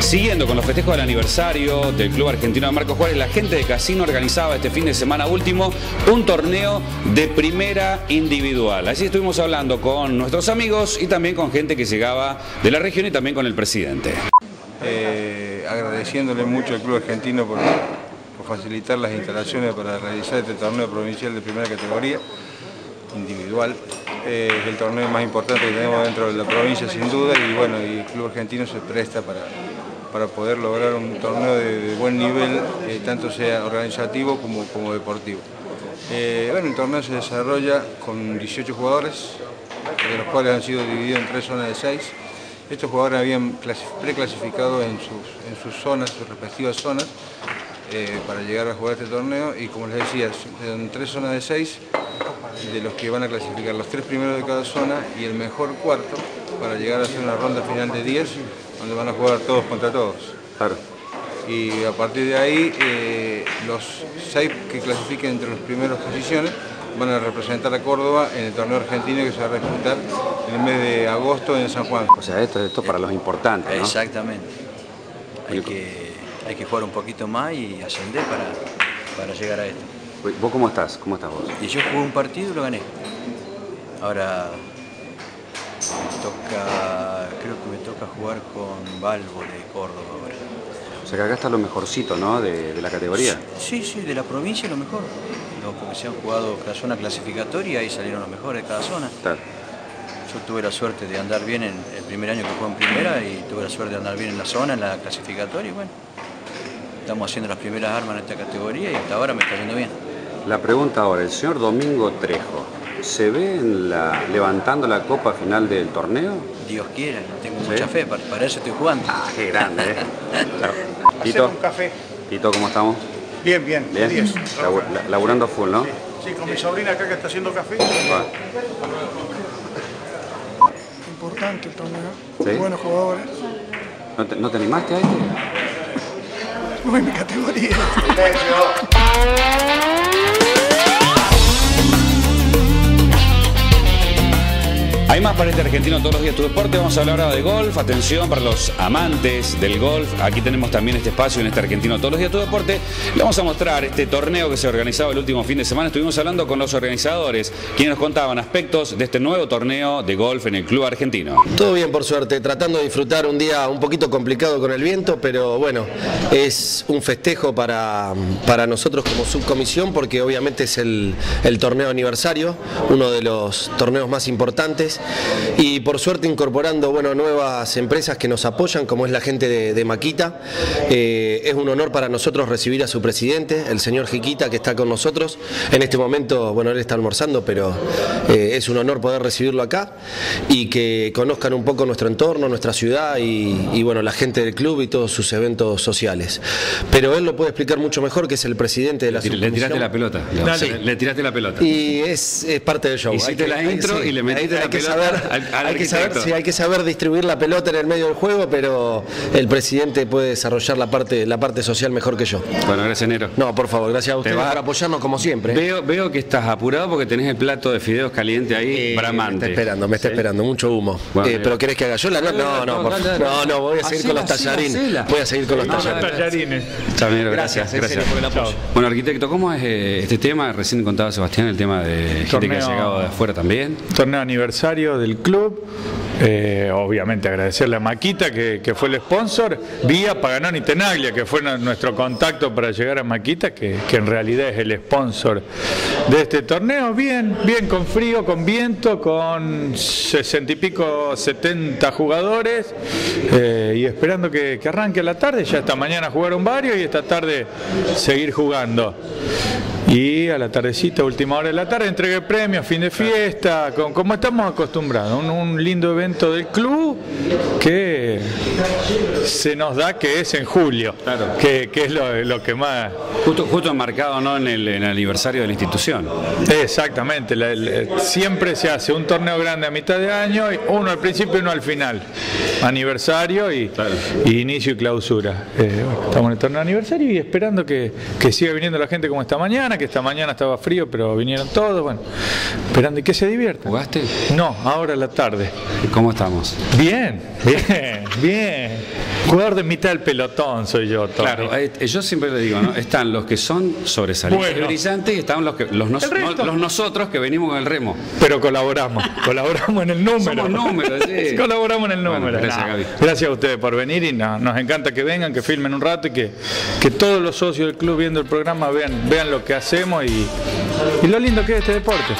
Siguiendo con los festejos del aniversario del Club Argentino de Marcos Juárez, la gente de Casino organizaba este fin de semana último un torneo de primera individual. Así estuvimos hablando con nuestros amigos y también con gente que llegaba de la región y también con el presidente. Eh, agradeciéndole mucho al Club Argentino por, facilitar las instalaciones para realizar este torneo provincial de primera categoría individual. Eh, es el torneo más importante que tenemos dentro de la provincia sin duda y bueno, el Club Argentino se presta para, para poder lograr un torneo de, buen nivel, eh, tanto sea organizativo como, como deportivo. Eh, bueno, el torneo se desarrolla con 18 jugadores, de los cuales han sido divididos en tres zonas de seis. Estos jugadores habían preclasificado en sus, en sus zonas, sus respectivas zonas, para llegar a jugar este torneo y como les decía, en tres zonas de seis de los que van a clasificar los tres primeros de cada zona y el mejor cuarto para llegar a hacer una ronda final de 10 donde van a jugar todos contra todos. Claro. Y a partir de ahí, eh, los seis que clasifiquen entre las primeras posiciones van a representar a Córdoba en el torneo argentino que se va a disputar en el mes de agosto en San Juan. O sea, esto, esto para los importantes, ¿no? Exactamente. Hay que, hay que jugar un poquito más y ascender para, para llegar a esto. ¿Vos cómo estás? ¿Cómo estás vos? Y yo jugué un partido y lo gané. Ahora me toca, creo que me toca jugar con Balbo de Córdoba ahora. O sea que acá está lo mejorcito, ¿no? De, la categoría. Sí, sí, de la provincia lo mejor. porque se han jugado cada zona clasificatoria y salieron los mejores de cada zona. Yo tuve la suerte de andar bien en el primer año que jugué en primera y tuve la suerte de andar bien en la zona, en la clasificatoria y bueno, estamos haciendo las primeras armas en esta categoría y hasta ahora me está yendo bien. La pregunta ahora, el señor Domingo Trejo, ¿se ve en la, levantando la copa final del torneo? Dios quiera, tengo mucha fe, para, eso estoy jugando. Ah, qué grande, ¿eh? Tito, un café. Tito, ¿cómo estamos? Bien, bien, bien. laburando full, ¿no? Sí. con mi sobrina acá que está haciendo café. Importante el torneo. Buenos jugadores. ¿No te, ¿No te animaste a este? No es mi categoría. Hay más para este argentino todos los días tu deporte. Vamos a hablar ahora de golf. Atención para los amantes del golf. Aquí tenemos también este espacio en este argentino todos los días tu deporte. Le vamos a mostrar este torneo que se organizaba el último fin de semana. Estuvimos hablando con los organizadores, quienes nos contaban aspectos de este nuevo torneo de golf en el club argentino. Todo bien, por suerte. Tratando de disfrutar un día un poquito complicado con el viento, pero bueno, es un festejo para, para nosotros como subcomisión porque obviamente es el, el torneo aniversario, uno de los torneos más importantes y por suerte incorporando bueno, nuevas empresas que nos apoyan, como es la gente de, Maquita. Eh, es un honor para nosotros recibir a su presidente, el señor Jiquita, que está con nosotros. En este momento, bueno, él está almorzando, pero eh, es un honor poder recibirlo acá y que conozcan un poco nuestro entorno, nuestra ciudad y, bueno, la gente del club y todos sus eventos sociales. Pero él lo puede explicar mucho mejor, que es el presidente de la Le tiraste la pelota. Le, tiraste la pelota. Y es, parte del show. Hiciste la intro y le metiste la pelota hay, que saber, hay que saber distribuir la pelota en el medio del juego, pero el presidente puede desarrollar la parte, la parte social mejor que yo. Bueno, gracias, Nero. No, por favor, gracias a usted por apoyarnos como siempre. Veo, veo que estás apurado porque tenés el plato de fideos caliente ahí, bramante. Me está esperando, me está esperando, mucho humo. Eh, ¿Pero querés que haga yo la nota? No, no, no, no, voy a seguir con los tallarines. Voy a seguir con los tallarines. Chao, Nero, gracias. Gracias, por el apoyo. Bueno, arquitecto, ¿cómo es eh, este tema? Recién contaba Sebastián el tema de gente que ha llegado de afuera también. Torneo aniversario del club eh, obviamente agradecerle a Maquita que, fue el sponsor, vía Paganón y Tenaglia que fue nuestro contacto para llegar a Maquita, que, en realidad es el sponsor de este torneo. Bien, bien con frío, con viento, con sesenta y pico, 70 jugadores eh, y esperando que, que arranque la tarde. Ya esta mañana jugaron varios y esta tarde seguir jugando. Y a la tardecita, última hora de la tarde, entregué premios, fin de fiesta, con, como estamos acostumbrados. Un, lindo evento del club que se nos da que es en julio, que, es lo, que más... Justo, justo enmarcado ¿no? en, el, aniversario de la institución. Exactamente, siempre se hace un torneo grande a mitad de año, uno al principio y uno al final. Aniversario y, inicio y clausura. Eh, estamos en el torneo de aniversario y esperando que, que siga viniendo la gente como esta mañana que esta mañana estaba frío, pero vinieron todos, bueno, esperando y que se diviertan. ¿Jugaste? No, ahora a la tarde. ¿Y cómo estamos? Bien, bien, bien. Jugador de mitad del pelotón soy yo, Tony. Claro, eh, yo siempre le digo, ¿no? Están los que son sobresalientes Bueno. y brillantes y están los, que, los, nos- nosotros que venimos con el remo. Pero colaboramos, colaboramos en el número. Somos números, sí. colaboramos en el Bueno, número. gracias, Gaby. gracias a ustedes por venir y no- nos encanta que vengan, que filmen un rato y que, que todos los socios del club viendo el programa vean, vean lo que hacemos y, y lo lindo que es este deporte.